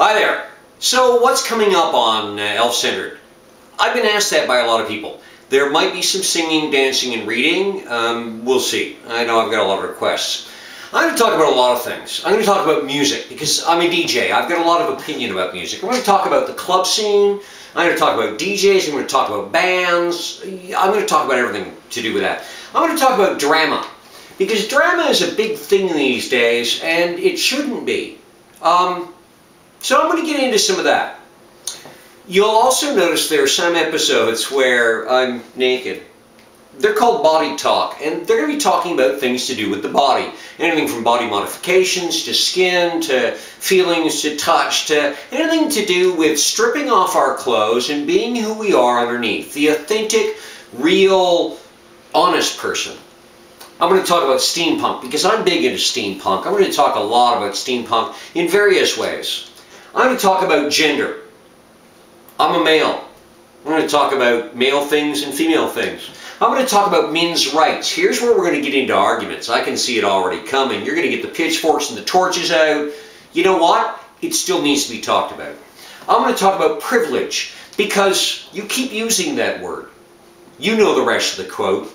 Hi there. So what's coming up on uh, Elf Centered? I've been asked that by a lot of people. There might be some singing, dancing, and reading. Um, we'll see. I know I've got a lot of requests. I'm going to talk about a lot of things. I'm going to talk about music because I'm a DJ. I've got a lot of opinion about music. I'm going to talk about the club scene. I'm going to talk about DJs. I'm going to talk about bands. I'm going to talk about everything to do with that. I'm going to talk about drama because drama is a big thing these days and it shouldn't be. Um, so I'm going to get into some of that. You'll also notice there are some episodes where I'm naked. They're called body talk, and they're going to be talking about things to do with the body. Anything from body modifications to skin to feelings to touch to anything to do with stripping off our clothes and being who we are underneath. The authentic, real, honest person. I'm going to talk about steampunk because I'm big into steampunk. I'm going to talk a lot about steampunk in various ways. I'm going to talk about gender. I'm a male. I'm going to talk about male things and female things. I'm going to talk about men's rights. Here's where we're going to get into arguments. I can see it already coming. You're going to get the pitchforks and the torches out. You know what? It still needs to be talked about. I'm going to talk about privilege because you keep using that word. You know the rest of the quote.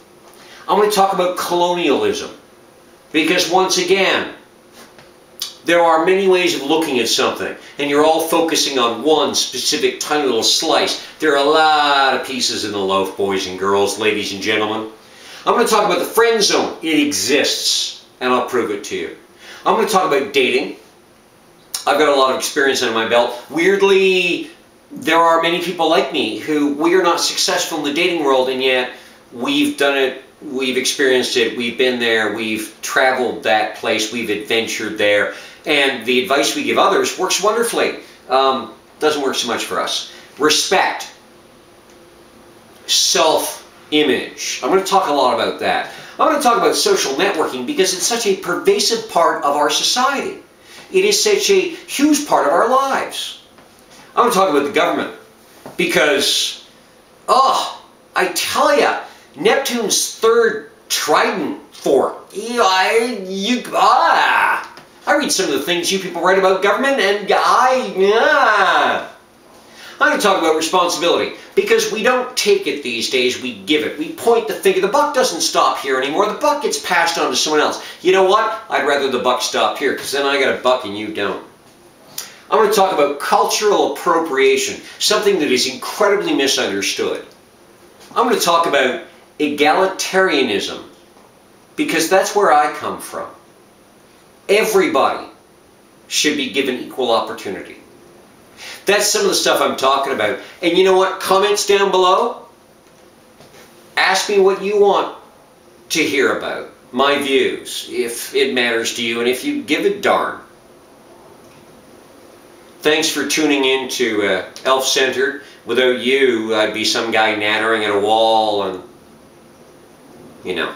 I'm going to talk about colonialism because once again, there are many ways of looking at something, and you're all focusing on one specific tiny little slice. There are a lot of pieces in the loaf, boys and girls, ladies and gentlemen. I'm going to talk about the friend zone. It exists, and I'll prove it to you. I'm going to talk about dating. I've got a lot of experience under my belt. Weirdly, there are many people like me who we are not successful in the dating world, and yet we've done it we've experienced it, we've been there, we've traveled that place, we've adventured there, and the advice we give others works wonderfully. Um, doesn't work so much for us. Respect. Self-image. I'm going to talk a lot about that. I'm going to talk about social networking because it's such a pervasive part of our society. It is such a huge part of our lives. I'm going to talk about the government because, oh, I tell you, Neptune's third trident fork. I, you, ah, I read some of the things you people write about government and I, yeah. I'm going to talk about responsibility because we don't take it these days, we give it. We point the finger. The buck doesn't stop here anymore. The buck gets passed on to someone else. You know what? I'd rather the buck stop here because then I got a buck and you don't. I'm going to talk about cultural appropriation, something that is incredibly misunderstood. I'm going to talk about egalitarianism because that's where I come from. Everybody should be given equal opportunity. That's some of the stuff I'm talking about. And you know what? Comments down below. Ask me what you want to hear about. My views, if it matters to you, and if you give a darn. Thanks for tuning in to uh, Elf Centered. Without you, I'd be some guy nattering at a wall and, you know,